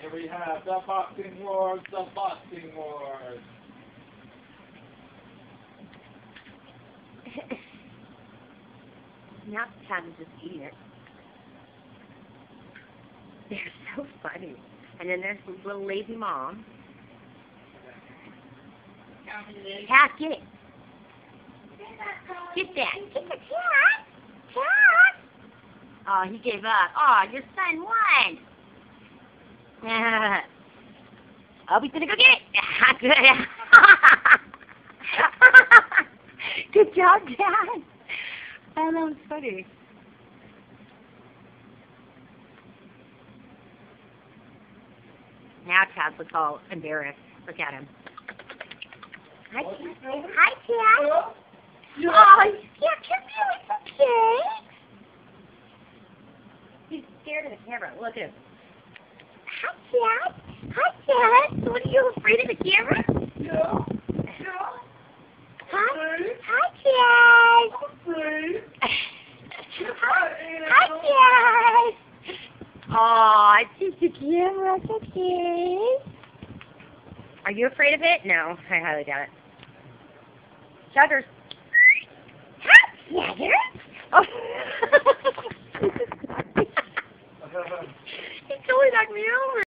Here we have the boxing wars, the boxing wars. now Chad is just it. They're so funny. And then there's this little lazy mom. Cat, get it. Get that. Get the cat. Cat. Oh, he gave up. Oh, your son won. Oh, he's gonna go get it. Good. Good job, Dad. Oh, that was funny. Now Chad looks all embarrassed. Look at him. Hi, Chad. Hi, Chad. Oh, yeah, come here. It's okay. He's scared of the camera. Look at him. Chad. Hi, Chad. What are you afraid of the camera? Yeah. Hi, hi, Chad. Afraid. Hi, Chad. Aw, it's just a camera. It's okay. Are you afraid of it? No, I highly doubt it. Shutters. Hi, Shutters. Oh. he totally knocked me over.